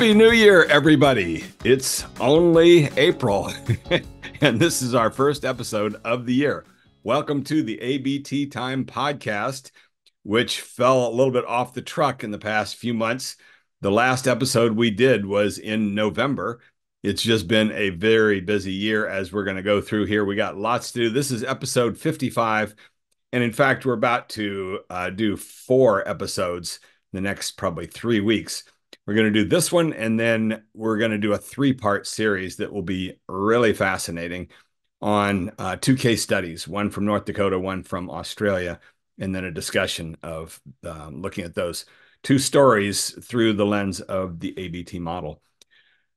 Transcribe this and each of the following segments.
Happy New Year, everybody. It's only April, and this is our first episode of the year. Welcome to the ABT Time podcast, which fell a little bit off the truck in the past few months. The last episode we did was in November. It's just been a very busy year as we're going to go through here. We got lots to do. This is episode 55. And in fact, we're about to uh, do four episodes in the next probably three weeks. We're going to do this one, and then we're going to do a three part series that will be really fascinating on uh, two case studies one from North Dakota, one from Australia, and then a discussion of um, looking at those two stories through the lens of the ABT model.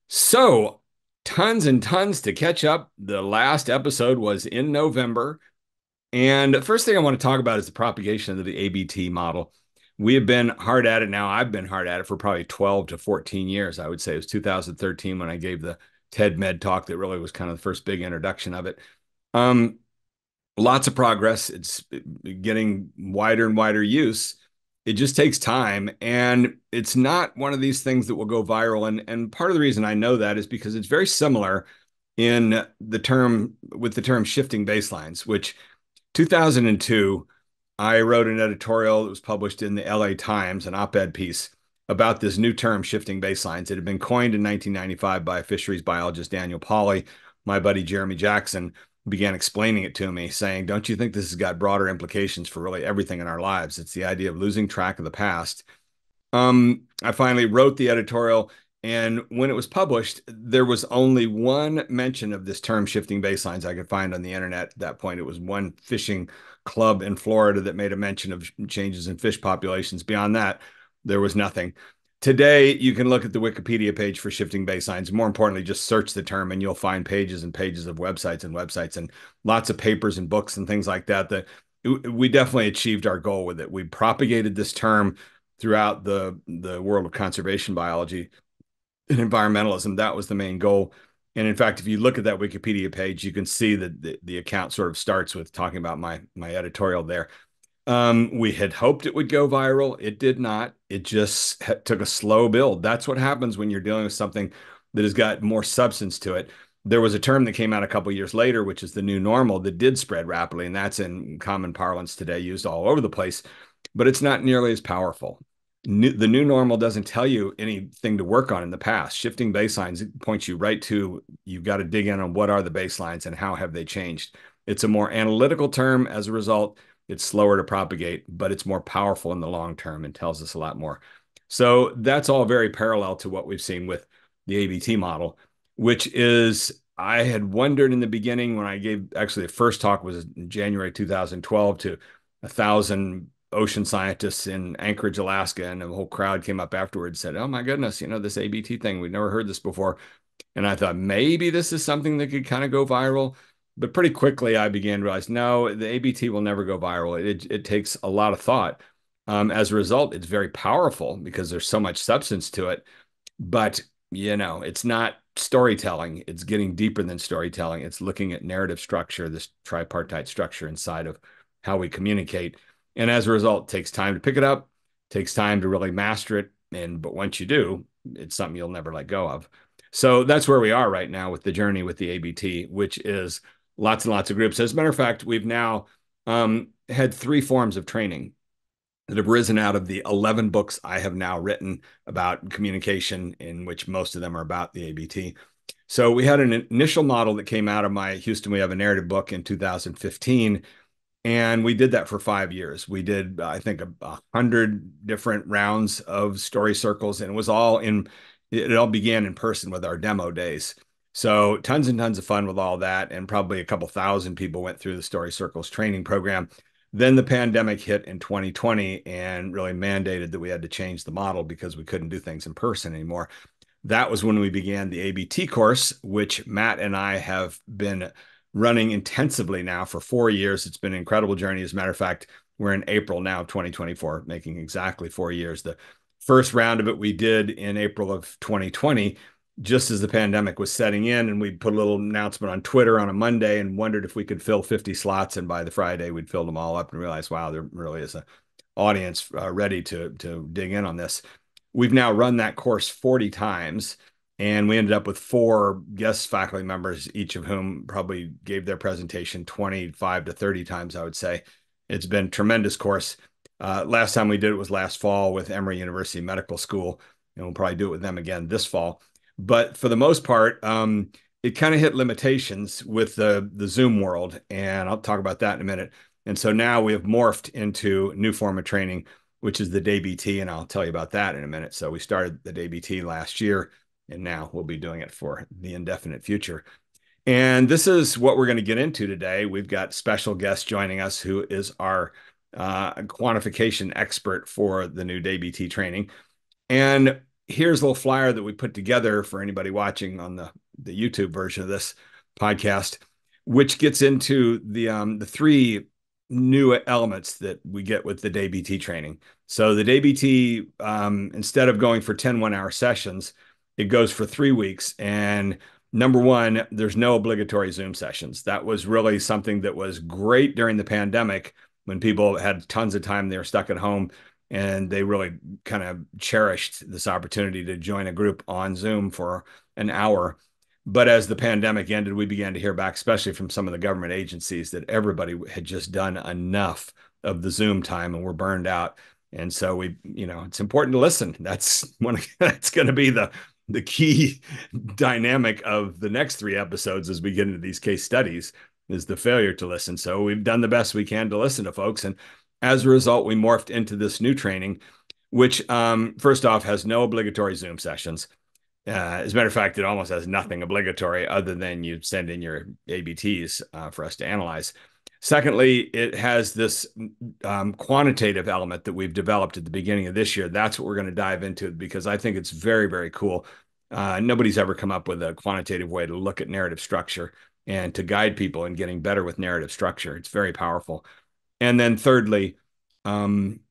So, tons and tons to catch up. The last episode was in November. And the first thing I want to talk about is the propagation of the ABT model. We have been hard at it now. I've been hard at it for probably 12 to 14 years. I would say it was 2013 when I gave the TED Med talk that really was kind of the first big introduction of it. Um, lots of progress. It's getting wider and wider use. It just takes time. And it's not one of these things that will go viral. And, and part of the reason I know that is because it's very similar in the term with the term shifting baselines, which 2002, I wrote an editorial that was published in the LA Times, an op ed piece about this new term, shifting baselines. It had been coined in 1995 by fisheries biologist Daniel Pauly. My buddy Jeremy Jackson began explaining it to me, saying, Don't you think this has got broader implications for really everything in our lives? It's the idea of losing track of the past. Um, I finally wrote the editorial and when it was published, there was only one mention of this term shifting baselines I could find on the internet at that point. It was one fishing club in Florida that made a mention of changes in fish populations. Beyond that, there was nothing. Today, you can look at the Wikipedia page for shifting baselines. More importantly, just search the term and you'll find pages and pages of websites and websites and lots of papers and books and things like that. That we definitely achieved our goal with it. We propagated this term throughout the the world of conservation biology and environmentalism. That was the main goal. And in fact, if you look at that Wikipedia page, you can see that the, the account sort of starts with talking about my my editorial there. Um, we had hoped it would go viral. It did not. It just took a slow build. That's what happens when you're dealing with something that has got more substance to it. There was a term that came out a couple years later, which is the new normal, that did spread rapidly, and that's in common parlance today, used all over the place. But it's not nearly as powerful new, the new normal doesn't tell you anything to work on in the past. Shifting baselines points you right to you've got to dig in on what are the baselines and how have they changed. It's a more analytical term. As a result, it's slower to propagate, but it's more powerful in the long term and tells us a lot more. So that's all very parallel to what we've seen with the ABT model, which is I had wondered in the beginning when I gave actually the first talk was in January 2012 to a thousand ocean scientists in Anchorage, Alaska, and a whole crowd came up afterwards said, "Oh my goodness, you know this ABT thing, we've never heard this before." And I thought maybe this is something that could kind of go viral. But pretty quickly, I began to realize no, the ABT will never go viral. It, it takes a lot of thought. Um, as a result, it's very powerful because there's so much substance to it. But, you know, it's not storytelling, it's getting deeper than storytelling. It's looking at narrative structure, this tripartite structure inside of how we communicate and as a result, it takes time to pick it up, takes time to really master it. And but once you do, it's something you'll never let go of. So that's where we are right now with the journey with the ABT, which is lots and lots of groups. As a matter of fact, we've now um, had three forms of training that have risen out of the 11 books I have now written about communication, in which most of them are about the ABT. So we had an initial model that came out of my Houston We Have a Narrative book in 2015 and we did that for five years. We did, I think, a, a hundred different rounds of story circles, and it was all in. It all began in person with our demo days. So tons and tons of fun with all that, and probably a couple thousand people went through the Story Circles training program. Then the pandemic hit in 2020 and really mandated that we had to change the model because we couldn't do things in person anymore. That was when we began the ABT course, which Matt and I have been running intensively now for four years. It's been an incredible journey. As a matter of fact, we're in April now of 2024, making exactly four years. The first round of it we did in April of 2020, just as the pandemic was setting in. And we put a little announcement on Twitter on a Monday and wondered if we could fill 50 slots. And by the Friday, we'd filled them all up and realized, wow, there really is an audience uh, ready to, to dig in on this. we've now run that course 40 times and we ended up with four guest faculty members each of whom probably gave their presentation 25 to 30 times i would say. It's been tremendous course. Uh, last time we did it was last fall with emory university medical school and we'll probably do it with them again this fall. But for the most part um, it kind of hit limitations with the the zoom world and i'll talk about that in a minute. And so now we have morphed into new form of training which is the DayBT, and I'll tell you about that in a minute. So we started the DayBT last year, and now we'll be doing it for the indefinite future. And this is what we're going to get into today. We've got special guest joining us who is our uh, quantification expert for the new DayBT training. And here's a little flyer that we put together for anybody watching on the, the YouTube version of this podcast, which gets into the um, the three new elements that we get with the DayBT training. So the DayBT, um, instead of going for 10 one hour sessions, it goes for three weeks. And number one, there's no obligatory Zoom sessions. That was really something that was great during the pandemic when people had tons of time, they were stuck at home and they really kind of cherished this opportunity to join a group on Zoom for an hour. But as the pandemic ended, we began to hear back, especially from some of the government agencies, that everybody had just done enough of the Zoom time and we're burned out. And so we, you know, it's important to listen. That's one. That's going to be the the key dynamic of the next three episodes as we get into these case studies is the failure to listen. So we've done the best we can to listen to folks, and as a result, we morphed into this new training, which um, first off has no obligatory Zoom sessions. Uh, as a matter of fact, it almost has nothing obligatory other than you send in your ABTs uh, for us to analyze. Secondly, it has this um, quantitative element that we've developed at the beginning of this year. That's what we're going to dive into because I think it's very, very cool. Uh, nobody's ever come up with a quantitative way to look at narrative structure and to guide people in getting better with narrative structure. It's very powerful. And then thirdly, um,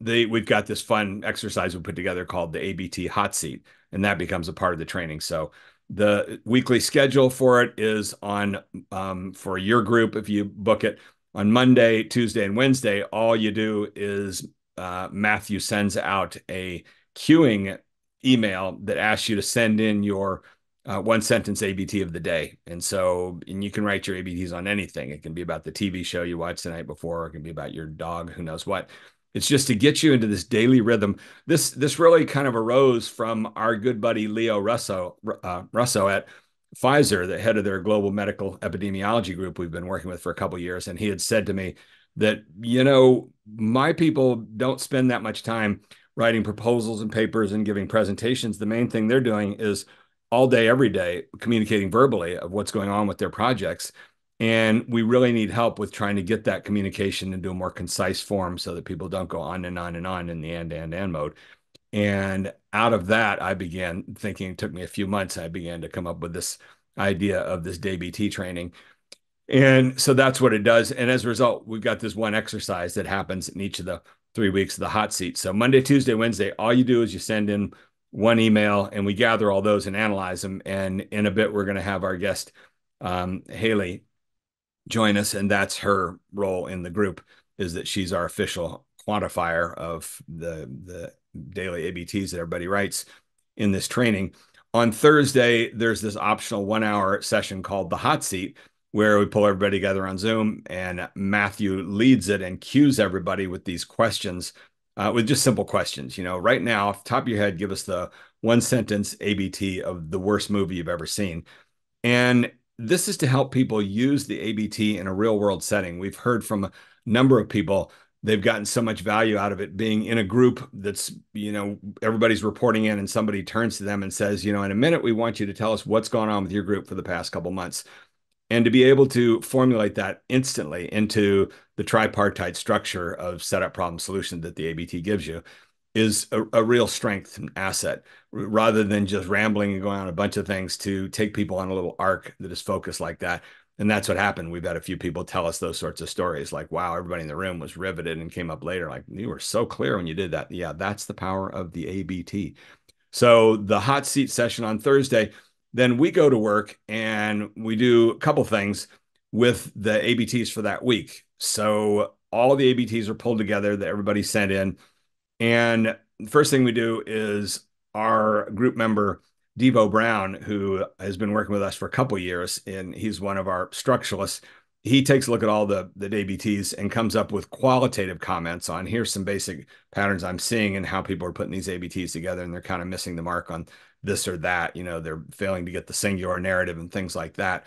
we've got this fun exercise we put together called the ABT hot seat, and that becomes a part of the training. So the weekly schedule for it is on um, for your group if you book it on Monday, Tuesday, and Wednesday. All you do is uh, Matthew sends out a queuing email that asks you to send in your uh, one sentence ABT of the day. And so, and you can write your ABTs on anything. It can be about the TV show you watched the night before, it can be about your dog, who knows what. It's just to get you into this daily rhythm. This this really kind of arose from our good buddy Leo Russo uh, Russo at Pfizer, the head of their global medical epidemiology group we've been working with for a couple years, and he had said to me that you know my people don't spend that much time writing proposals and papers and giving presentations. The main thing they're doing is all day, every day, communicating verbally of what's going on with their projects. And we really need help with trying to get that communication into a more concise form so that people don't go on and on and on in the and, and, and mode. And out of that, I began thinking, it took me a few months. I began to come up with this idea of this DayBT training. And so that's what it does. And as a result, we've got this one exercise that happens in each of the three weeks of the hot seat. So Monday, Tuesday, Wednesday, all you do is you send in one email and we gather all those and analyze them. And in a bit, we're going to have our guest, um, Hailey, join us, and that's her role in the group is that she's our official quantifier of the the daily ABTs that everybody writes in this training. On Thursday, there's this optional one hour session called the hot seat where we pull everybody together on Zoom and Matthew leads it and cues everybody with these questions, uh, with just simple questions. You know, right now, off top of your head, give us the one sentence ABT of the worst movie you've ever seen. And this is to help people use the ABT in a real world setting. We've heard from a number of people they've gotten so much value out of it being in a group that's you know everybody's reporting in and somebody turns to them and says you know in a minute we want you to tell us what's going on with your group for the past couple months and to be able to formulate that instantly into the tripartite structure of setup problem solution that the ABT gives you is a, a, real strength and asset rather than just rambling and going on a bunch of things to take people on a little arc that is focused like that. And that's what happened. We've had a few people tell us those sorts of stories like, wow, everybody in the room was riveted and came up later. Like, you were so clear when you did that. Yeah, that's the power of the ABT. So the hot seat session on Thursday, then we go to work and we do a couple things with the ABTs for that week. So all the ABTs are pulled together that everybody sent in and the first thing we do is our group member Devo Brown, who has been working with us for a couple years, and he's one of our structuralists. He takes a look at all the the ABTs and comes up with qualitative comments on here's some basic patterns I'm seeing and how people are putting these ABTs together, and they're kind of missing the mark on this or that. You know, they're failing to get the singular narrative and things like that.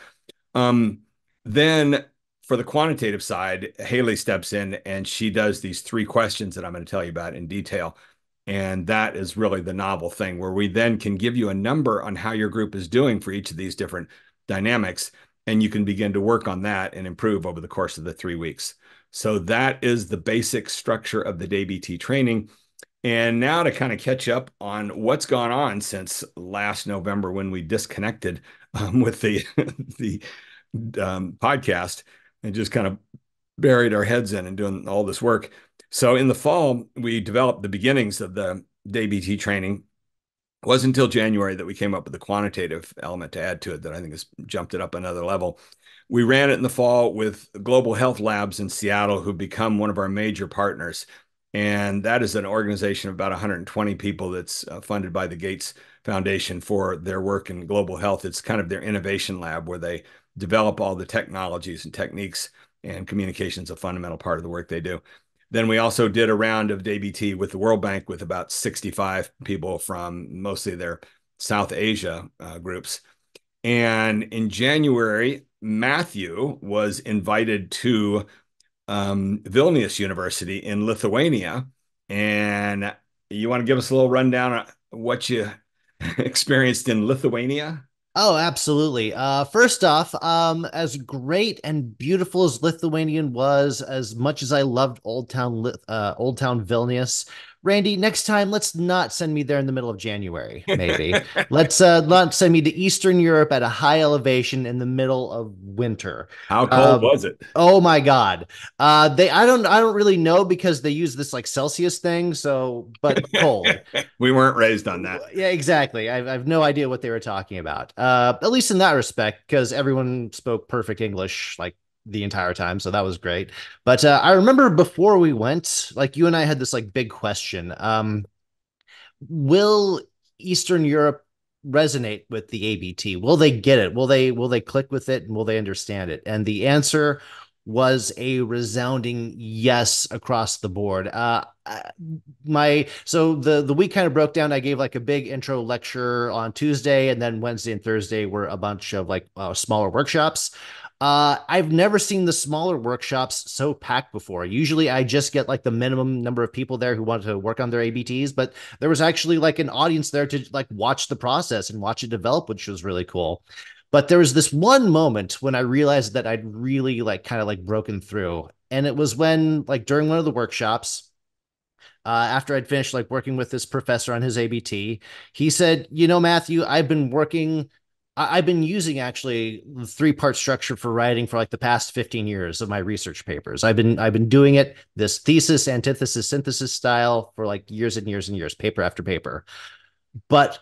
Um, then for the quantitative side, Hailey steps in and she does these three questions that I'm going to tell you about in detail. And that is really the novel thing where we then can give you a number on how your group is doing for each of these different dynamics. And you can begin to work on that and improve over the course of the three weeks. So that is the basic structure of the DayBT training. And now to kind of catch up on what's gone on since last November when we disconnected um, with the the um, podcast and just kind of buried our heads in and doing all this work. So in the fall, we developed the beginnings of the DayBT training. It wasn't until January that we came up with the quantitative element to add to it that I think has jumped it up another level. We ran it in the fall with Global Health Labs in Seattle, who become one of our major partners. And that is an organization of about 120 people that's uh, funded by the Gates Foundation for their work in global health. It's kind of their innovation lab where they develop all the technologies and techniques, and communications a fundamental part of the work they do. Then we also did a round of DayBT with the World Bank with about 65 people from mostly their South Asia uh, groups. And in January, Matthew was invited to um, Vilnius University in Lithuania. And you want to give us a little rundown on what you experienced in Lithuania? Oh, absolutely. Uh, first off, um, as great and beautiful as Lithuanian was, as much as I loved Old Town, uh, Old Town Vilnius, Randy, next time let's not send me there in the middle of January. Maybe let's uh not send me to Eastern Europe at a high elevation in the middle of winter. How cold um, was it? Oh my god. Uh they I don't I don't really know because they use this like Celsius thing, so but cold. we weren't raised on that. Yeah, exactly. I, I have no idea what they were talking about. Uh at least in that respect, because everyone spoke perfect English, like the entire time so that was great. But uh, i remember before we went like you and i had this like big question um will eastern europe resonate with the abt will they get it? Will they will they click with it and will they understand it? And the answer was a resounding yes across the board. Uh my so the the week kind of broke down. I gave like a big intro lecture on tuesday and then wednesday and thursday were a bunch of like uh, smaller workshops uh, I've never seen the smaller workshops so packed before. Usually I just get like the minimum number of people there who want to work on their ABTs, but there was actually like an audience there to like watch the process and watch it develop, which was really cool. But there was this one moment when I realized that I'd really like kind of like broken through. And it was when like during one of the workshops, uh, after I'd finished like working with this professor on his ABT, he said, "You know, Matthew, I've been working I, have been using actually the three part structure for writing for like the past 15 years of my research papers. I've been I've been doing it this thesis, antithesis, synthesis style for like years and years and years, paper after paper. But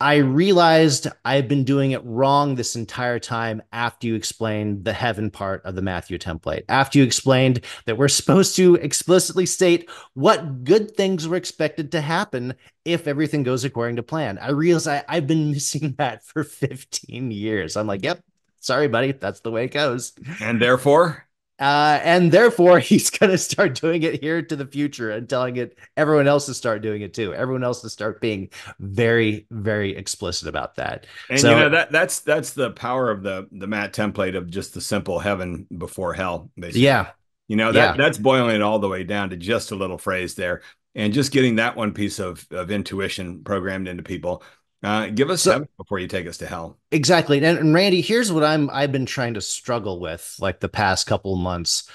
I realized I've been doing it wrong this entire time after you explained the heaven part of the Matthew template. After you explained that we're supposed to explicitly state what good things were expected to happen if everything goes according to plan. I realized I, I've been missing that for 15 years. I'm like, yep, sorry, buddy. That's the way it goes. And therefore? Uh, and therefore, he's going to start doing it here to the future and telling it everyone else to start doing it too. Everyone else to start being very, very explicit about that. And so, you know that that's that's the power of the the Matt template of just the simple heaven before hell. Basically. Yeah, you know that yeah. that's boiling it all the way down to just a little phrase there, and just getting that one piece of of intuition programmed into people uh, give us so, before you take us to hell. Exactly. And, and Randy, here's what I'm I've been trying to struggle with like the past couple months.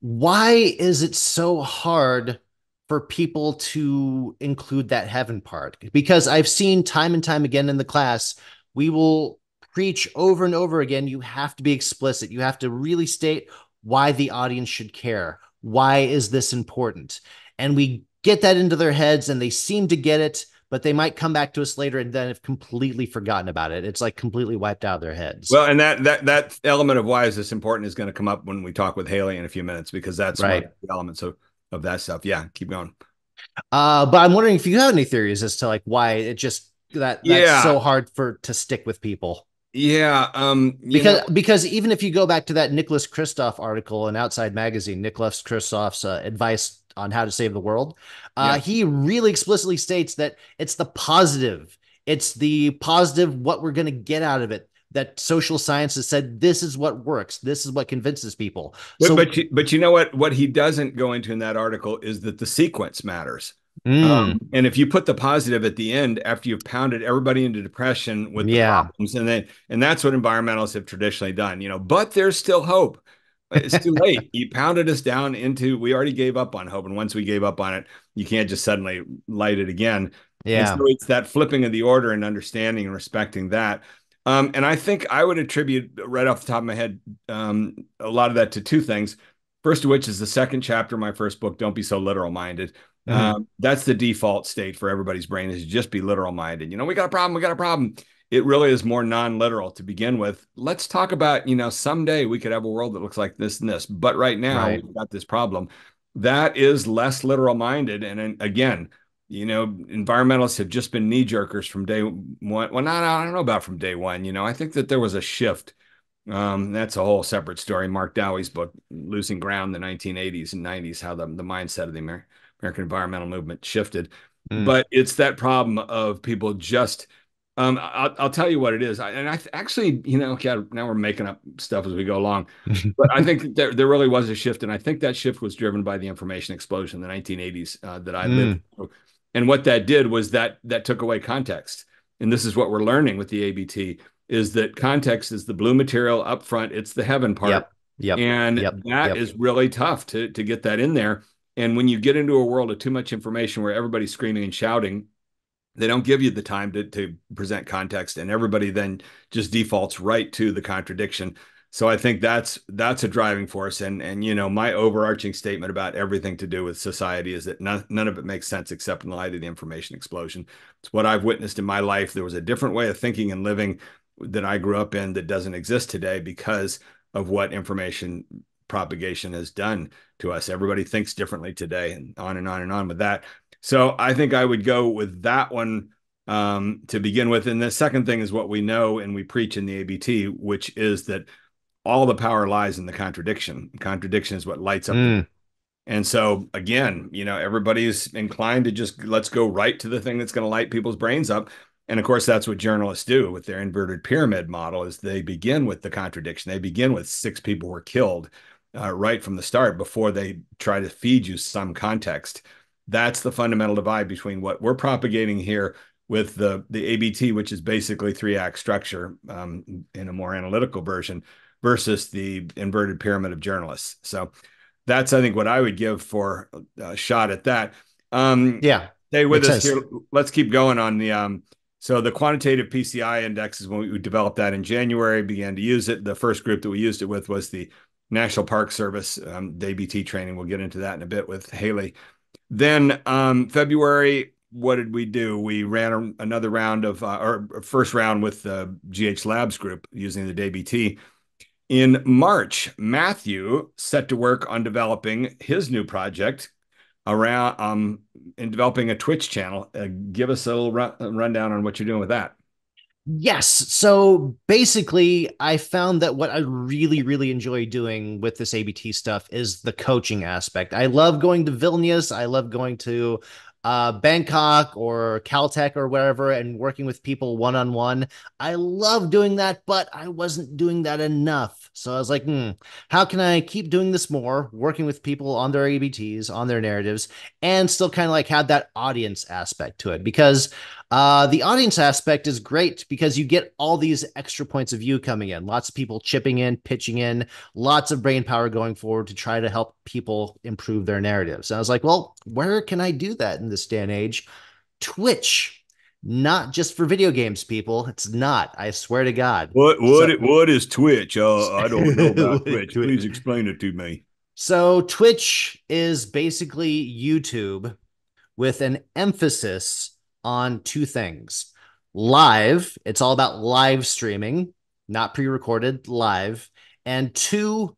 Why is it so hard for people to include that heaven part? Because I've seen time and time again in the class, we will preach over and over again. You have to be explicit. You have to really state why the audience should care. Why is this important? And we get that into their heads and they seem to get it but they might come back to us later and then have completely forgotten about it. It's like completely wiped out of their heads. Well, and that that that element of why is this important is going to come up when we talk with Hailey in a few minutes because that's right. the elements of of that stuff. Yeah, keep going. Uh, but I'm wondering if you have any theories as to like why it just that that's Yeah. so hard for to stick with people. Yeah, um, Because know, because even if you go back to that Nicholas Kristof article in Outside Magazine, Nicholas Kristof's uh, advice on how to save the world, uh, Yeah. he really explicitly states that it's the positive, it's the positive what we're going to get out of it. That social science has said this is what works, this is what convinces people. but so, but you, but you know what? What he doesn't go into in that article is that the sequence matters. Mm, Um, and if you put the positive at the end after you've pounded everybody into depression with the Yeah. problems, and then and that's what environmentalists have traditionally done, you know. But there's still hope. It's too late. You pounded us down into we already gave up on hope, and once we gave up on it, you can't just suddenly light it again. And yeah, so it's that flipping of the order and understanding and respecting that. Um, and I think I would attribute right off the top of my head um, a lot of that to two things. First of which is the second chapter of my first book, Don't Be So Literal Minded. Mhm. Um, that's the default state for everybody's brain is just be literal minded. You know, we got a problem, we got a problem. It really is more non-literal to begin with. Let's talk about, you know, someday we could have a world that looks like this and this, but right now Right. we've got this problem. That is less literal minded. And then again, you know, environmentalists have just been knee jerkers from day one. Well, not, I don't know about from day one. You know, I think that there was a shift. Um, that's a whole separate story. Mark Dowie's book, Losing Ground, the 1980s and 90s, how the, the mindset of the Amer- American environmental movement shifted. Mm. But it's that problem of people just, um, I'll, I'll tell you what it is. I, and I th- actually, you know, God, now we're making up stuff as we go along but I think there, there really was a shift. And I think that shift was driven by the information explosion in the 1980s uh, that I lived through. And what that did was that that took away context. And this is what we're learning with the ABT is that context is the blue material up front. It's the heaven part. Yep. Yep. And Yep. that is Yep. really tough to, to get that in there. And when you get into a world of too much information where everybody's screaming and shouting, they don't give you the time to, to present context and everybody then just defaults right to the contradiction. So i think that's that's a driving force. And and you know my overarching statement about everything to do with society is that none, none of it makes sense except in the light of the information explosion. It's what i've witnessed in my life. There was a different way of thinking and living that i grew up in that doesn't exist today because of what information propagation has done to us everybody thinks differently today and on and on and on with that so I think I would go with that one um, to begin with. And the second thing is what we know and we preach in the ABT, which is that all the power lies in the contradiction. Contradiction is what lights up. Mm. and so again, you know, everybody's inclined to just let's go right to the thing that's going to light people's brains up. And of course, that's what journalists do with their inverted pyramid model is they begin with the contradiction. They begin with six people were killed uh, right from the start before they try to feed you some context that's the fundamental divide between what we're propagating here with the the ABT, which is basically three act structure um, in a more analytical version, versus the inverted pyramid of journalists. So that's I think what I would give for a shot at that. Um, Yeah. stay with us sense. here. Let's keep going on the um. So the quantitative PCI index is when we developed that in January, began to use it. The first group that we used it with was the National Park Service, um, training. We'll get into that in a bit with Hailey. Then um, February, what did we do? We ran another round of, uh, or first round with the GH Labs group using the DayBT. In March, Matthew set to work on developing his new project around um, in developing a Twitch channel. Uh, give us a little run, rundown on what you're doing with that. Yes. So basically, I found that what I really, really enjoy doing with this ABT stuff is the coaching aspect. I love going to Vilnius. I love going to uh, Bangkok or Caltech or wherever and working with people one on one. I love doing that, but I wasn't doing that enough. So I was like, hmm, how can I keep doing this more, working with people on their ABTs, on their narratives, and still kind of like have that audience aspect to it? Because uh, the audience aspect is great because you get all these extra points of view coming in, lots of people chipping in, pitching in, lots of brain power going forward to try to help people improve their narratives. And I was like, well, where can I do that in this day and age? Twitch, not just for video games, people. It's not. I swear to God. What what So- what is Twitch? Uh, I don't know about Twitch. Please explain it to me. So Twitch is basically YouTube with an emphasis on two things. Live, it's all about live streaming, not pre-recorded, live. And two,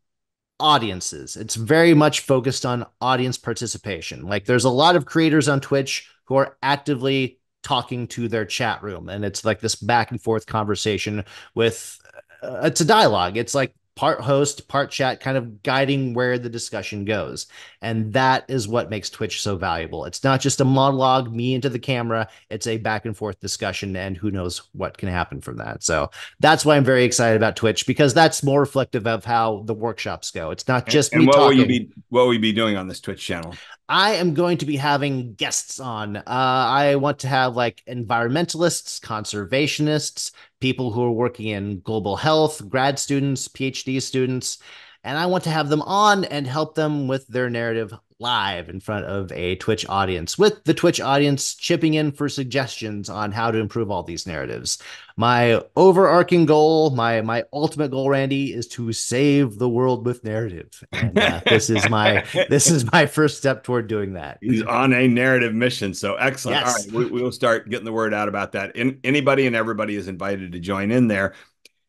audiences. It's very much focused on audience participation. Like there's a lot of creators on Twitch who are actively talking to their chat room and it's like this back and forth conversation with uh, it's a dialogue. It's like part host, part chat, kind of guiding where the discussion goes. And that is what makes Twitch so valuable. It's not just a monologue, me into the camera, it's a back and forth discussion, and who knows what can happen from that. So that's why I'm very excited about Twitch because that's more reflective of how the workshops go. It's not just and, me and what talking. will you be what will you be doing on this Twitch channel? I am going to be having guests on. Uh, I want to have like environmentalists, conservationists, people who are working in global health, grad students, PhD students, and I want to have them on and help them with their narrative live in front of a Twitch audience, with the Twitch audience chipping in for suggestions on how to improve all these narratives. My overarching goal, my my ultimate goal, Randy, is to save the world with narrative, and uh, this is my this is my first step toward doing that. He's on a narrative mission, so excellent. Yes. All right, we, will start getting the word out about that. And anybody and everybody is invited to join in there.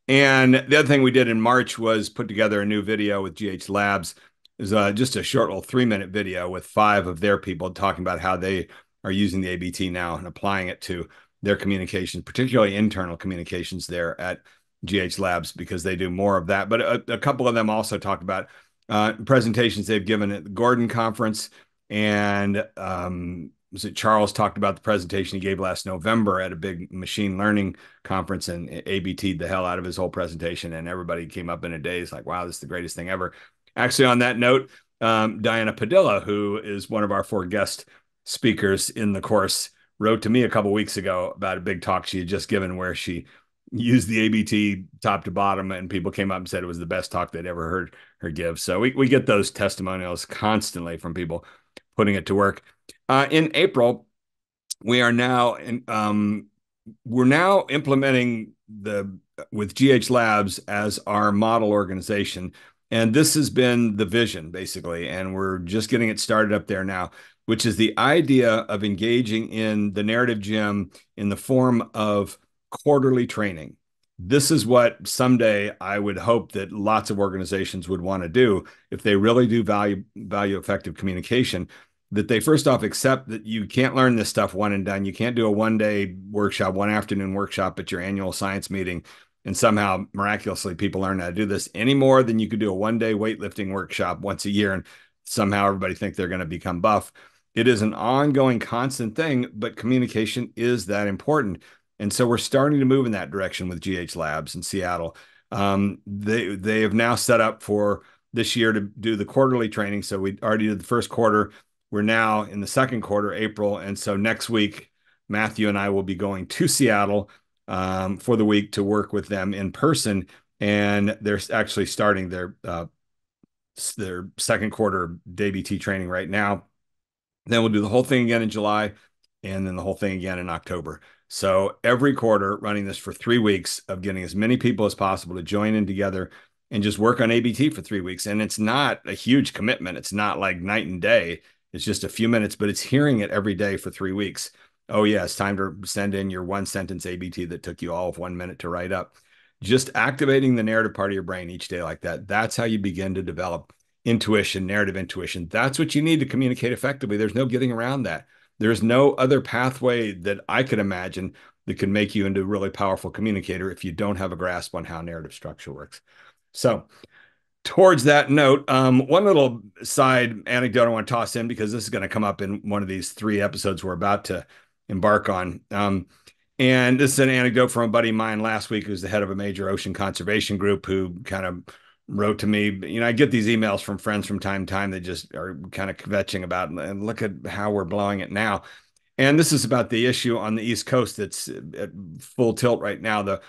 And the other thing we did in March was put together a new video with GH Labs. Uh, just a short little three minute video with five of their people talking about how they are using the ABT now and applying it to their communications, particularly internal communications there at GH Labs, because they do more of that. But a, a couple of them also talked about uh, presentations they've given at the Gordon conference. And um, was it Charles talked about the presentation he gave last November at a big machine learning conference and ABT'd the hell out of his whole presentation. And everybody came up in a daze like, wow, this is the greatest thing ever. Actually, on that note, um, Diana Padilla, who is one of our four guest speakers in the course, wrote to me a couple weeks ago about a big talk she had just given where she used the ABT top to bottom, and people came up and said it was the best talk they'd ever heard her give. So we, we get those testimonials constantly from people putting it to work. Uh, in April, we are now in, um, we're now implementing the with GH Labs as our model organization. And this has been the vision basically. And we're just getting it started up there now, which is the idea of engaging in the narrative gym in the form of quarterly training. This is what someday I would hope that lots of organizations would want to do if they really do value value effective communication that they first off accept that you can't learn this stuff one and done. You can't do a one day workshop, one afternoon workshop at your annual science meeting, and somehow miraculously people learn how to do this any more than you could do a one day weightlifting workshop once a year and somehow everybody think they're going to become buff. It is an ongoing, constant thing, but communication is that important. And so we're starting to move in that direction with GH Labs in Seattle. Um, they they have now set up for this year to do the quarterly training. So we already did the first quarter we're now in the second quarter, April. And so next week, Matthew and I will be going to Seattle um, for the week to work with them in person. And they're actually starting their uh, their second quarter DayBT training right now. Then we'll do the whole thing again in July, and then the whole thing again in October. So every quarter, running this for three weeks of getting as many people as possible to join in together and just work on ABT for three weeks. And it's not a huge commitment. It's not like night and day. It's just a few minutes, but it's hearing it every day for three weeks. Oh, yeah, it's time to send in your one sentence ABT that took you all of one minute to write up. Just activating the narrative part of your brain each day like that. That's how you begin to develop intuition, narrative intuition. That's what you need to communicate effectively. There's no getting around that. There's no other pathway that I could imagine that can make you into a really powerful communicator if you don't have a grasp on how narrative structure works. So, towards that note, um, one little side anecdote I want to toss in because this is going to come up in one of these three episodes we're about to embark on. Um, and this is an anecdote from a buddy of mine last week who's the head of a major ocean conservation group who kind of wrote to me. You know, I get these emails from friends from time to time that just are kind of kvetching about and look at how we're blowing it now. And this is about the issue on the East Coast that's at full tilt right now. The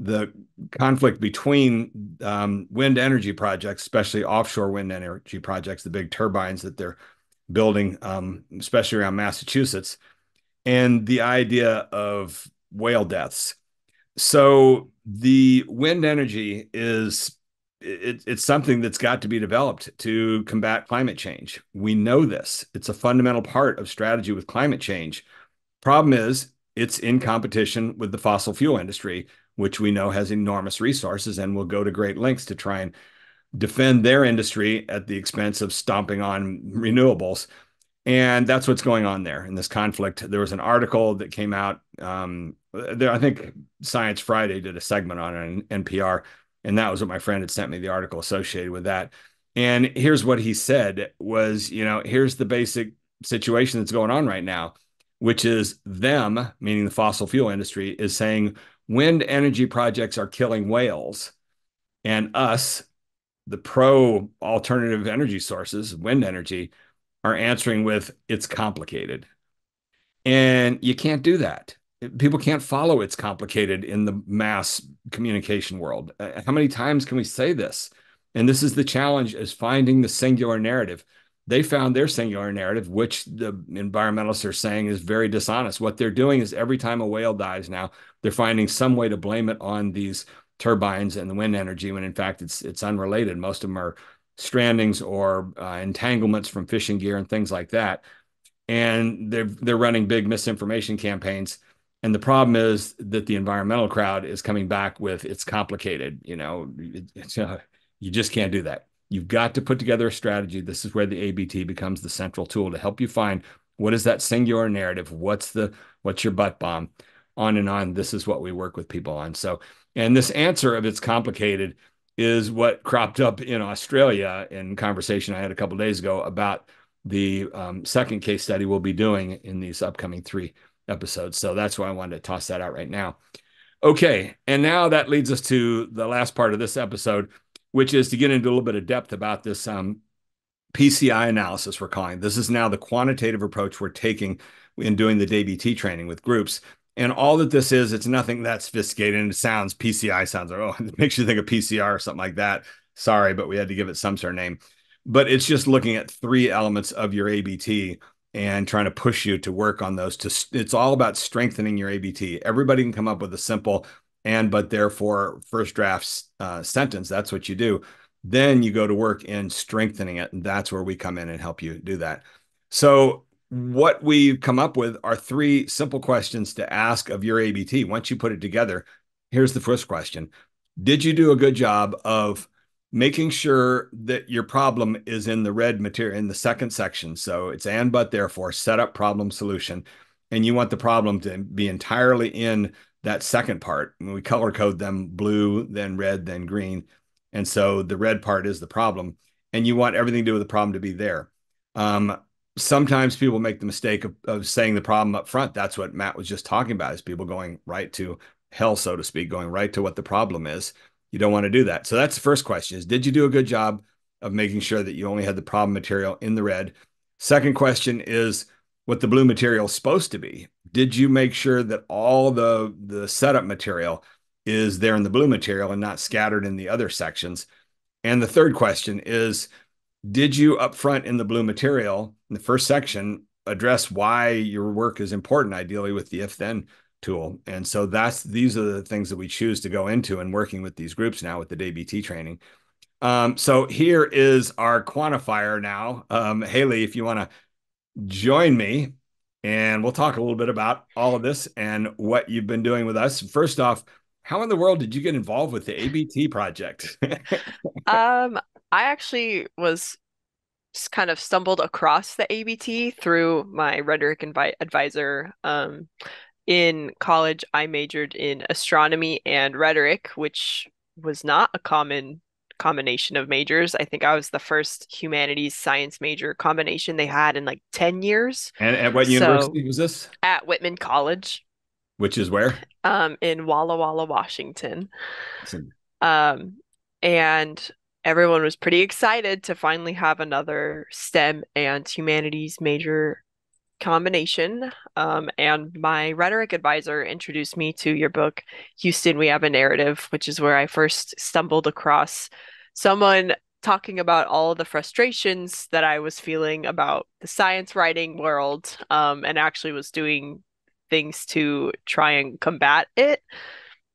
the conflict between um, wind energy projects, especially offshore wind energy projects, the big turbines that they're building, um, especially around Massachusetts, and the idea of whale deaths. So the wind energy is it, it's something that's got to be developed to combat climate change. We know this. It's a fundamental part of strategy with climate change. Problem is, it's in competition with the fossil fuel industry, which we know has enormous resources and will go to great lengths to try and defend their industry at the expense of stomping on renewables. And that's what's going on there in this conflict. There was an article that came out. Um, there, I think Science Friday did a segment on it in NPR, and that was what my friend had sent me the article associated with that. And here's what he said was, you know, here's the basic situation that's going on right now, which is them, meaning the fossil fuel industry, is saying wind energy projects are killing whales, and us, the pro alternative energy sources, wind energy, are answering with it's complicated. And you can't do that. People can't follow it's complicated in the mass communication world. Uh, how many times can we say this? And this is the challenge is finding the singular narrative. They found their singular narrative, which the environmentalists are saying is very dishonest. What they're doing is every time a whale dies now, they're finding some way to blame it on these turbines and the wind energy when in fact it's it's unrelated. Most of them are strandings or uh, entanglements from fishing gear and things like that. And they're they're running big misinformation campaigns. And the problem is that the environmental crowd is coming back with it's complicated. You know, it, uh, you just can't do that. You've got to put together a strategy. This is where the ABT becomes the central tool to help you find what is that singular narrative. What's the what's your butt bomb? On and on. This is what we work with people on. So, and this answer of it's complicated is what cropped up in Australia in conversation I had a couple days ago about the um, second case study we'll be doing in these upcoming three episodes. So that's why I wanted to toss that out right now. Okay, and now that leads us to the last part of this episode, which is to get into a little bit of depth about this um, PCI analysis we're calling. This is now the quantitative approach we're taking in doing the DayBT training with groups. And all that this is, it's nothing that sophisticated. And it sounds PCI sounds like, oh, it makes you think of PCR or something like that. Sorry, but we had to give it some sort of name. But it's just looking at three elements of your ABT and trying to push you to work on those. To it's all about strengthening your ABT. Everybody can come up with a simple and but therefore first draft uh, sentence. That's what you do. Then you go to work in strengthening it, and that's where we come in and help you do that. So what we've come up with are three simple questions to ask of your ABT. Once you put it together, here's the first question Did you do a good job of making sure that your problem is in the red material in the second section? So it's and but therefore setup problem solution. And you want the problem to be entirely in that second part. We color code them blue, then red, then green. And so the red part is the problem. And you want everything to do with the problem to be there. Um, sometimes people make the mistake of, of saying the problem up front. That's what Matt was just talking about is people going right to hell, so to speak, going right to what the problem is. You don't want to do that. So that's the first question is did you do a good job of making sure that you only had the problem material in the red? Second question is what the blue material is supposed to be. Did you make sure that all the the setup material is there in the blue material and not scattered in the other sections? And the third question is did you upfront in the blue material in the first section address why your work is important ideally with the if then tool? And so that's these are the things that we choose to go into and working with these groups now with the DayBT training. Um, so here is our quantifier now. Um, hailey if you want to join me and we'll talk a little bit about all of this and what you've been doing with us. First off how in the world did you get involved with the ABT project? um, I actually was kind of stumbled across the ABT through my rhetoric invi- advisor. Um, in college, I majored in astronomy and rhetoric, which was not a common combination of majors. I think I was the first humanities science major combination they had in like 10 years. And at what so, university was this? At Whitman College. Which is where? Um, in Walla Walla, Washington. Um, and everyone was pretty excited to finally have another STEM and humanities major combination. Um, and my rhetoric advisor introduced me to your book, Houston, We Have a Narrative, which is where I first stumbled across someone talking about all the frustrations that I was feeling about the science writing world um, and actually was doing things to try and combat it.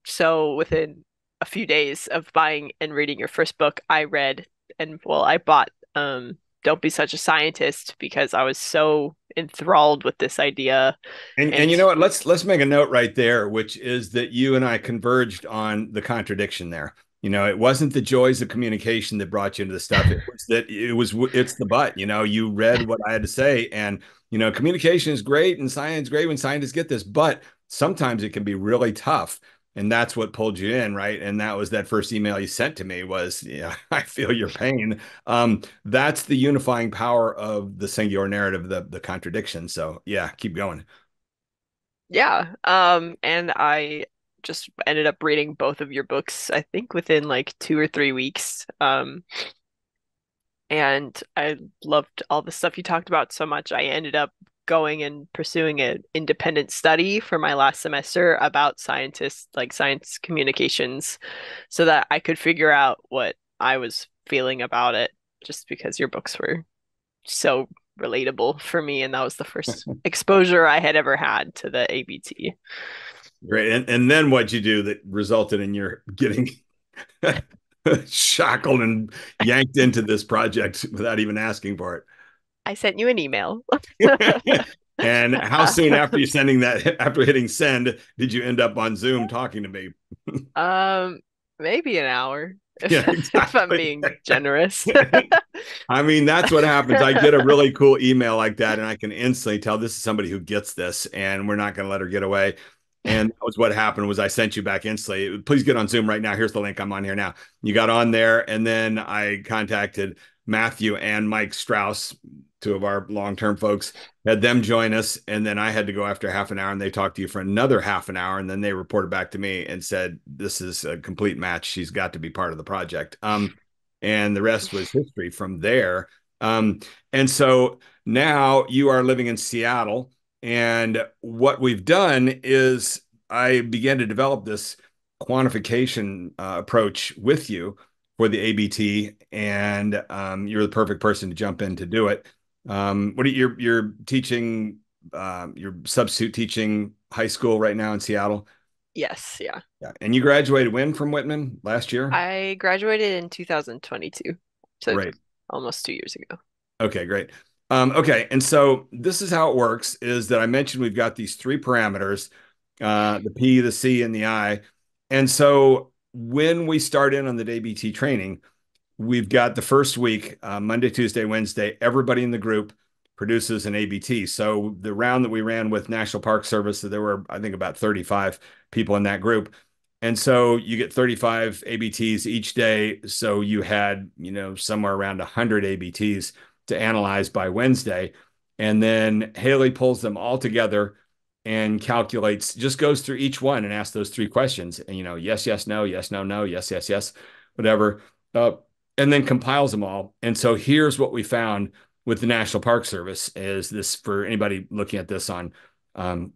So within a few days of buying and reading your first book, I read and well, I bought um Don't Be Such a Scientist because I was so enthralled with this idea. And, and, and you know what? Let's let's make a note right there, which is that you and I converged on the contradiction there. you know it wasn't the joys of communication that brought you into the stuff it was that it was it's the but you know you read what i had to say and you know communication is great and science is great when scientists get this but sometimes it can be really tough and that's what pulled you in right and that was that first email you sent to me was yeah i feel your pain um that's the unifying power of the singular narrative the the contradiction so yeah keep going yeah um and i just ended up reading both of your books, I think within like two or three weeks. Um, and I loved all the stuff you talked about so much. I ended up going and pursuing an independent study for my last semester about scientists, like science communications, so that I could figure out what I was feeling about it, just because your books were so relatable for me. And that was the first exposure I had ever had to the ABT. Great. And, and then what'd you do that resulted in your getting shackled and yanked into this project without even asking for it? I sent you an email. and how soon after you sending that, after hitting send, did you end up on Zoom talking to me? um, maybe an hour. If, yeah, exactly. if I'm being generous. I mean, that's what happens. I get a really cool email like that, and I can instantly tell this is somebody who gets this, and we're not going to let her get away. And that was what happened was I sent you back instantly. Please get on Zoom right now. Here's the link. I'm on here now. You got on there. And then I contacted Matthew and Mike Strauss, two of our long-term folks, had them join us. And then I had to go after half an hour and they talked to you for another half an hour. And then they reported back to me and said, this is a complete match. She's got to be part of the project. Um, and the rest was history from there. Um, and so now you are living in Seattle and what we've done is I began to develop this quantification uh, approach with you for the ABT, and um, you're the perfect person to jump in to do it. Um, what are you, you're, you're teaching? Uh, you're substitute teaching high school right now in Seattle. Yes, yeah. Yeah, and you graduated when from Whitman last year? I graduated in 2022, so great. almost two years ago. Okay, great. Um, okay, and so this is how it works: is that I mentioned we've got these three parameters, uh, the P, the C, and the I, and so when we start in on the DayBT training, we've got the first week, uh, Monday, Tuesday, Wednesday. Everybody in the group produces an ABT. So the round that we ran with National Park Service, there were I think about 35 people in that group. And so you get 35 ABTs each day. So you had, you know, somewhere around 100 ABTs to analyze by Wednesday. And then Hailey pulls them all together and calculates, just goes through each one and asks those three questions. And, you know, yes, yes, no, yes, no, no, yes, yes, yes, whatever. Uh, and then compiles them all. And so here's what we found with the National Park Service is this for anybody looking at this on um,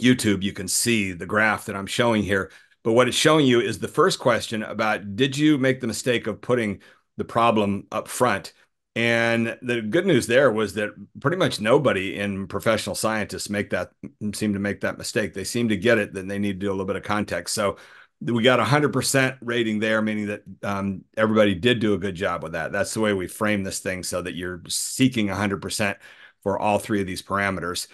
YouTube, you can see the graph that I'm showing here. But what it's showing you is the first question about did you make the mistake of putting the problem up front? And the good news there was that pretty much nobody in professional scientists make that seem to make that mistake. They seem to get it, then they need to do a little bit of context. So we got a hundred percent rating there, meaning that um, everybody did do a good job with that. That's the way we frame this thing, so that you're seeking a hundred percent for all three of these parameters.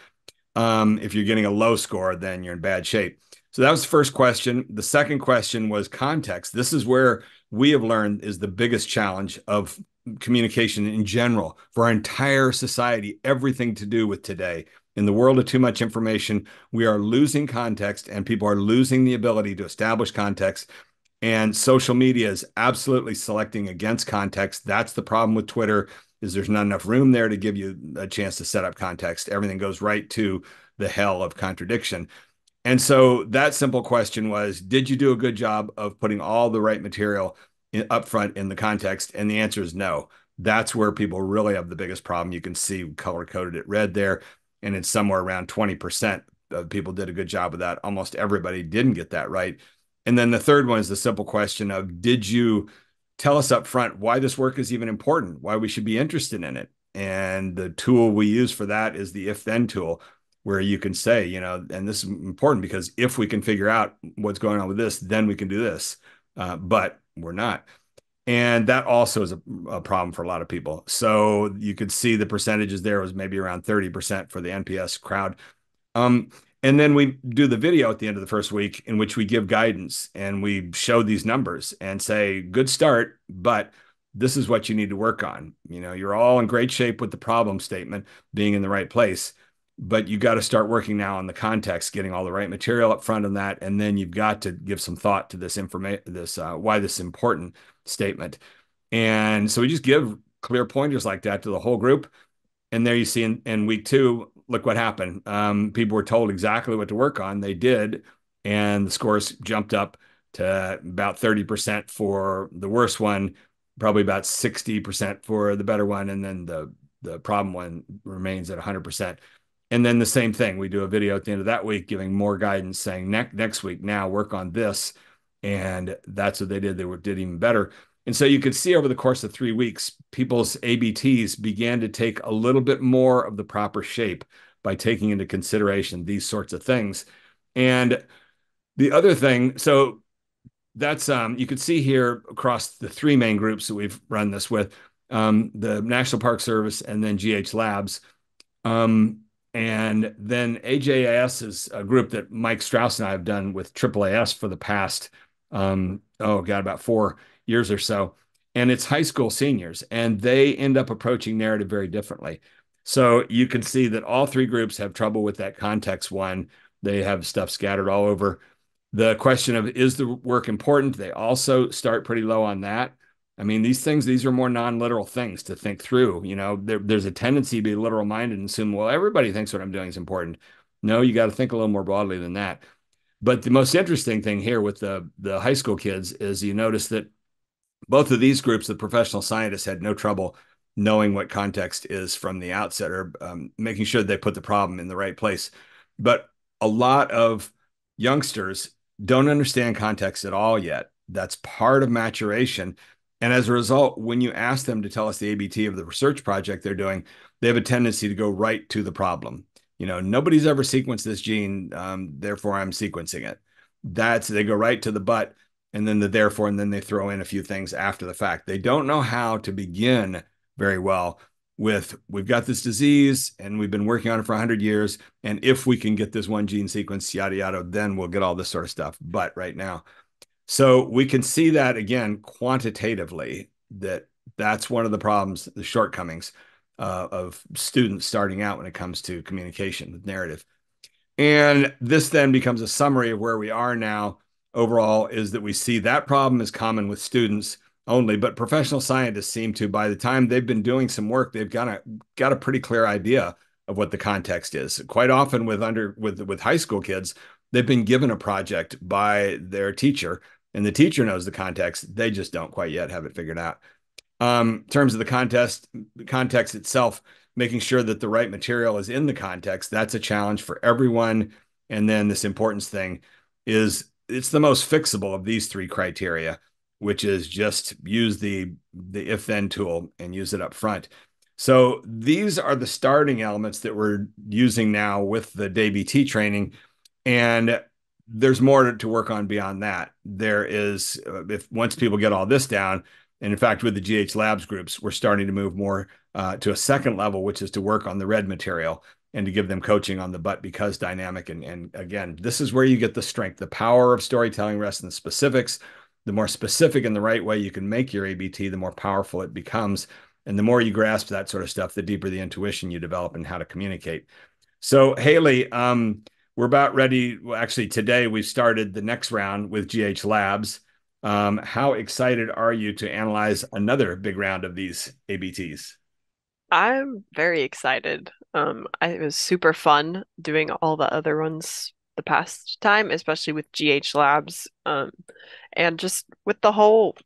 Um, if you're getting a low score, then you're in bad shape. So that was the first question. The second question was context. This is where we have learned is the biggest challenge of communication in general for our entire society, everything to do with today. In the world of too much information, we are losing context and people are losing the ability to establish context. And social media is absolutely selecting against context. That's the problem with Twitter is there's not enough room there to give you a chance to set up context. Everything goes right to the hell of contradiction. And so that simple question was, did you do a good job of putting all the right material in, up front in the context? And the answer is no. That's where people really have the biggest problem. You can see color coded it red there, and it's somewhere around 20% of people did a good job with that. Almost everybody didn't get that right. And then the third one is the simple question of did you tell us up front why this work is even important, why we should be interested in it? And the tool we use for that is the if then tool, where you can say, you know, and this is important because if we can figure out what's going on with this, then we can do this. Uh, but we're not. And that also is a, a, problem for a lot of people. So you could see the percentages there was maybe around 30% for the NPS crowd. Um, And then we do the video at the end of the first week in which we give guidance and we show these numbers and say, good start, but this is what you need to work on. You know, you're all in great shape with the problem statement being in the right place, but you got to start working now on the context, getting all the right material up front on that, and then you've got to give some thought to this information, this uh, why this is important statement. And so we just give clear pointers like that to the whole group. And there you see in, in week two, look what happened. Um, people were told exactly what to work on. They did, and the scores jumped up to about 30% for the worst one, probably about 60% for the better one, and then the the problem one remains at 100%. And then the same thing, we do a video at the end of that week giving more guidance saying next next week now work on this. And that's what they did. They were, did even better. And so you could see over the course of three weeks, people's ABTs began to take a little bit more of the proper shape by taking into consideration these sorts of things. And the other thing, so that's um, you can see here across the three main groups that we've run this with, um, the National Park Service and then GH Labs. Um, and then AJAS is a group that Mike Strauss and I have done with AAAS for the past, um, oh God, about four years or so. And it's high school seniors, and they end up approaching narrative very differently. So you can see that all three groups have trouble with that context one. They have stuff scattered all over. The question of is the work important? They also start pretty low on that. I mean, these things, these are more non-literal things to think through. You know, there, there's a tendency to be literal minded and assume, well, everybody thinks what I'm doing is important. No, you got to think a little more broadly than that. But the most interesting thing here with the the high school kids is you notice that both of these groups, the professional scientists, had no trouble knowing what context is from the outset or um, making sure they put the problem in the right place. But a lot of youngsters don't understand context at all yet. That's part of maturation. And as a result, when you ask them to tell us the ABT of the research project they're doing, they have a tendency to go right to the problem. You know, nobody's ever sequenced this gene, um, therefore I'm sequencing it. That's they go right to the but and then the therefore, and then they throw in a few things after the fact. They don't know how to begin very well with we've got this disease and we've been working on it for 100 years and if we can get this one gene sequence yada yada then we'll get all this sort of stuff but right now so we can see that again quantitatively that that's one of the problems the shortcomings uh, of students starting out when it comes to communication with narrative and this then becomes a summary of where we are now overall is that we see that problem is common with students only, but professional scientists seem to, by the time they've been doing some work, they've got a got a pretty clear idea of what the context is. Quite often with under with with high school kids, they've been given a project by their teacher, and the teacher knows the context. They just don't quite yet have it figured out. Um, in terms of the contest, the context itself, making sure that the right material is in the context, that's a challenge for everyone. And then this importance thing is it's the most fixable of these three criteria, which is just use the the if then tool and use it up front. So these are the starting elements that we're using now with the DayBT training, and there's more to work on beyond that. There is uh, if once people get all this down, and in fact with the GH Labs groups, we're starting to move more uh, to a second level, which is to work on the red material and to give them coaching on the but because dynamic. And, and again, this is where you get the strength. The power of storytelling rests in the specifics. The more specific in the right way you can make your ABT, the more powerful it becomes. And the more you grasp that sort of stuff, the deeper the intuition you develop and how to communicate. So, Hailey, um, we're about ready. Well, actually, today we've started the next round with GH Labs. Um, how excited are you to analyze another big round of these ABTs? I'm very excited. Um, I, it was super fun doing all the other ones the past time, especially with GH Labs. Um, and just with the whole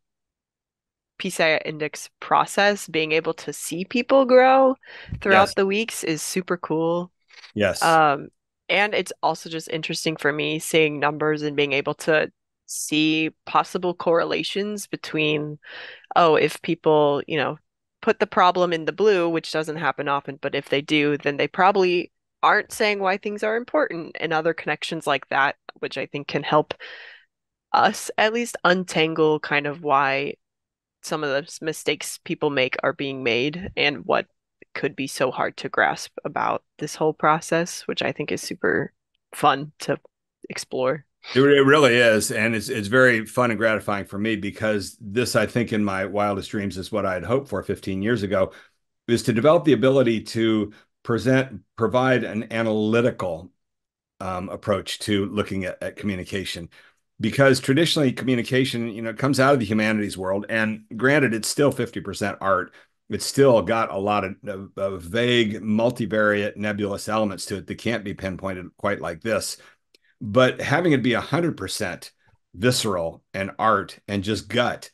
PCI index process, being able to see people grow throughout yes. the weeks is super cool. Yes. Um, and it's also just interesting for me seeing numbers and being able to see possible correlations between, oh, if people, you know, put the problem in the blue, which doesn't happen often, but if they do, then they probably aren't saying why things are important and other connections like that, which I think can help us at least untangle kind of why some of the mistakes people make are being made and what could be so hard to grasp about this whole process, which I think is super fun to explore. It, really is, and it's it's very fun and gratifying for me because this, I think, in my wildest dreams, is what I had hoped for 15 years ago, is to develop the ability to present, provide an analytical um, approach to looking at, at communication. Because traditionally communication you know comes out of the humanities world and granted it's still 50% art. It's still got a lot of, of, of, vague multivariate nebulous elements to it that can't be pinpointed quite like this but having it be 100% visceral and art and just gut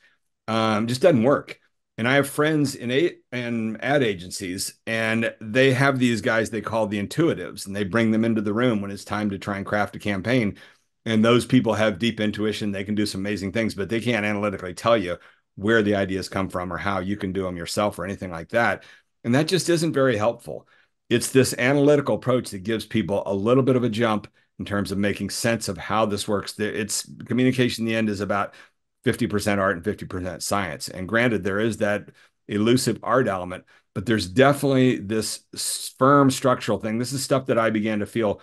um, just doesn't work. And i have friends in eight and ad agencies and they have these guys they call the intuitives and they bring them into the room when it's time to try and craft a campaign. And those people have deep intuition they can do some amazing things but they can't analytically tell you where the ideas come from or how you can do them yourself or anything like that. And that just isn't very helpful. It's this analytical approach that gives people a little bit of a jump in terms of making sense of how this works it's communication in the end is about 50% art and 50% science and granted there is that elusive art element but there's definitely this firm structural thing this is stuff that i began to feel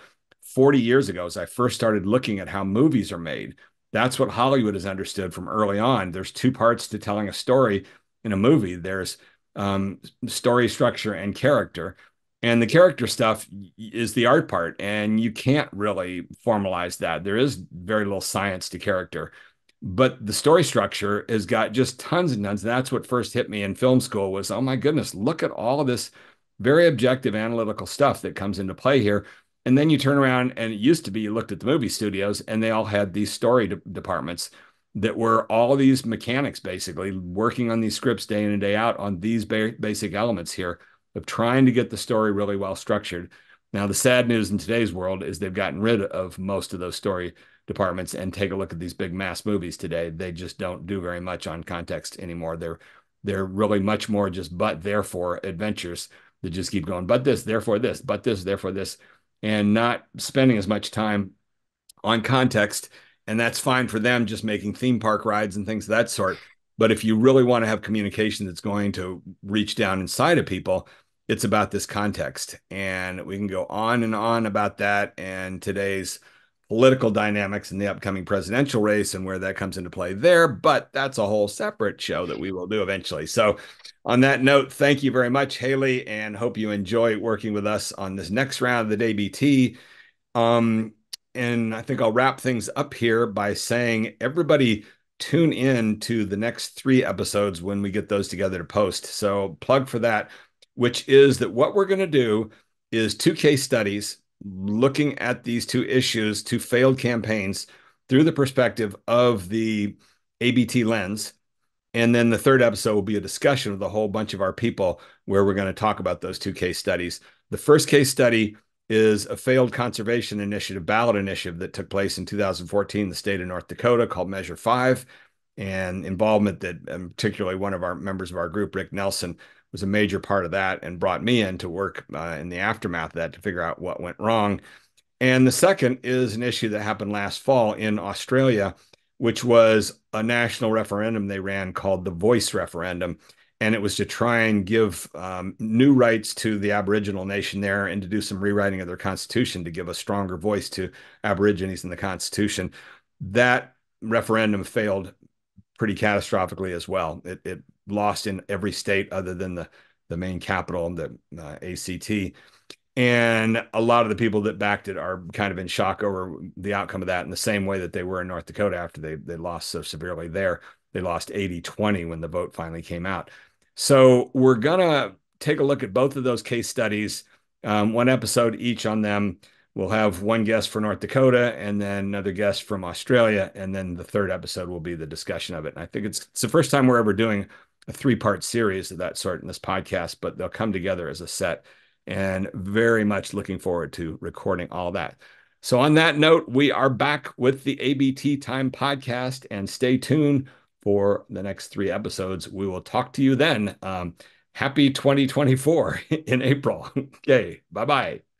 40 years ago, as I first started looking at how movies are made, that's what Hollywood has understood from early on. There's two parts to telling a story in a movie there's um, story structure and character. And the character stuff is the art part. And you can't really formalize that. There is very little science to character. But the story structure has got just tons and tons. And that's what first hit me in film school was, oh my goodness, look at all of this very objective analytical stuff that comes into play here and then you turn around and it used to be you looked at the movie studios and they all had these story de- departments that were all these mechanics basically working on these scripts day in and day out on these ba- basic elements here of trying to get the story really well structured. Now, the sad news in today's world is they've gotten rid of most of those story departments and take a look at these big mass movies today. They just don't do very much on context anymore. They're they're really much more just but therefore adventures that just keep going, but this, therefore this, but this, therefore this and not spending as much time on context. And that's fine for them, just making theme park rides and things of that sort. But if you really want to have communication that's going to reach down inside of people, it's about this context. And we can go on and on about that and today's political dynamics in the upcoming presidential race and where that comes into play there. But that's a whole separate show that we will do eventually. So on that note, thank you very much, Hailey, and hope you enjoy working with us on this next round of the ABT. Um, and I think I'll wrap things up here by saying everybody tune in to the next three episodes when we get those together to post. So plug for that, which is that what we're going to do is two case studies looking at these two issues, two failed campaigns through the perspective of the ABT lens and then the third episode will be a discussion with a whole bunch of our people where we're going to talk about those two case studies. The first case study is a failed conservation initiative, ballot initiative that took place in 2014 in the state of North Dakota called Measure 5 and involvement that um, particularly one of our members of our group, Rick Nelson, was a major part of that and brought me in to work uh, in the aftermath of that to figure out what went wrong. And the second is an issue that happened last fall in Australia which was a national referendum they ran called the Voice Referendum. And it was to try and give um, new rights to the Aboriginal nation there and to do some rewriting of their constitution to give a stronger voice to Aborigines in the constitution. That referendum failed pretty catastrophically as well. It, it lost in every state other than the, the main capital, the uh, ACT and a lot of the people that backed it are kind of in shock over the outcome of that in the same way that they were in North Dakota after they they lost so severely there. They lost 80-20 when the vote finally came out. So we're gonna take a look at both of those case studies, um, one episode each on them. We'll have one guest for North Dakota and then another guest from Australia, and then the third episode will be the discussion of it. And I think it's it's the first time we're ever doing a three part series of that sort in this podcast, but they'll come together as a set and very much looking forward to recording all that. So, on that note, we are back with the ABT Time podcast and stay tuned for the next three episodes. We will talk to you then. Um, happy 2024 in April. okay, bye bye.